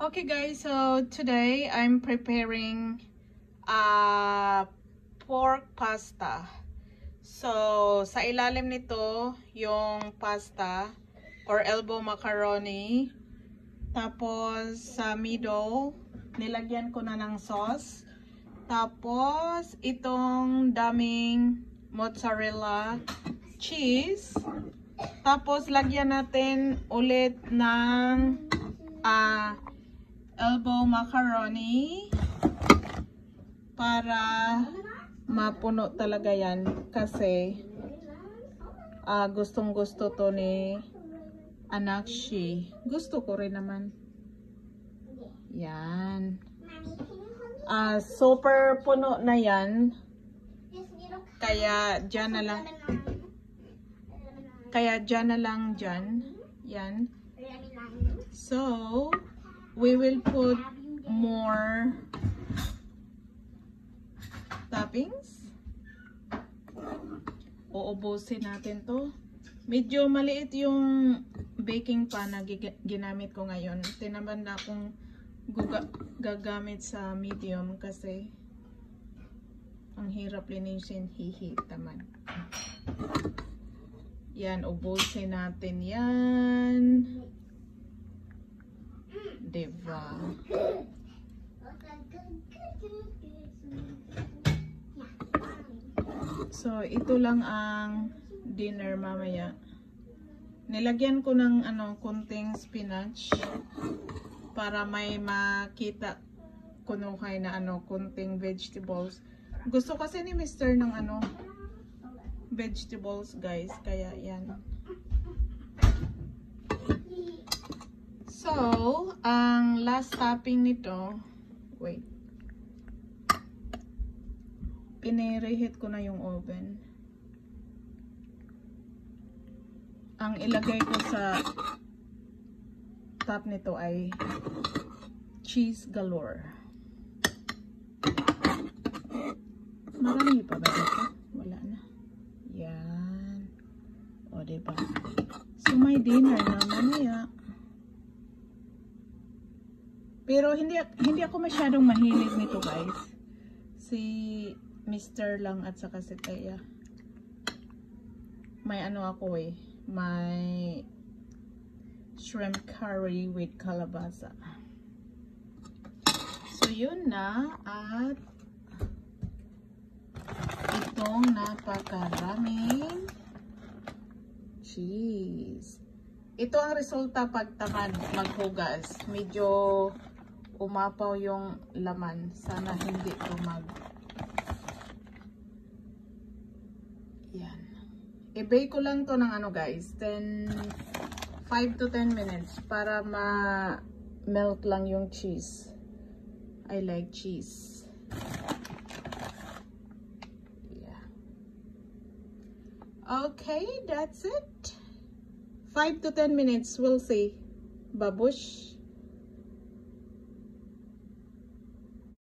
Okay guys, so today I'm preparing uh, pork pasta. So, sa ilalim nito, yung pasta or elbow macaroni. Tapos, sa middle, nilagyan ko na ng sauce. Tapos, itong daming mozzarella cheese. Tapos, lagyan natin ulit ng ah, elbow macaroni para mapuno talaga yan kasi uh, gustong gusto to ni anak she. Gusto ko rin naman. Yan. Uh, super puno na yan. Kaya dyan na lang. Kaya dyan na lang dyan. Yan. So, we will put more toppings. Uubusin natin to. Medyo maliit yung baking pan na ginamit ko ngayon. Tinaman na akong gagamit sa medium kasi ang hirap linisin hihit naman. Yan, ubusin natin yan. Diba? So, ito lang ang dinner mamaya. Nilagyan ko ng ano, kunting spinach para may makita kunukay na ano, kunting vegetables. Gusto kasi ni Mr. ng ano, vegetables guys. Kaya yan. So, ang last topping nito, wait. Pinereheat ko na yung oven. Ang ilagay ko sa top nito ay cheese galore. Marami pa ba dito? Wala na. Yan. O, diba? So, may dinner na mamaya. Pero hindi hindi ako masyadong mahilig nito, guys. Si Mr. lang at saka si Taya. May ano ako eh. May shrimp curry with kalabasa. So, yun na. At itong napakaraming cheese. Ito ang resulta pag tamad maghugas. Medyo umapaw yung laman. Sana hindi tumag. Yan. I-bake ko lang to ng ano guys. 10, 5 to 10 minutes para ma-melt lang yung cheese. I like cheese. Yeah. Okay, that's it. 5 to 10 minutes. We'll see. Babush.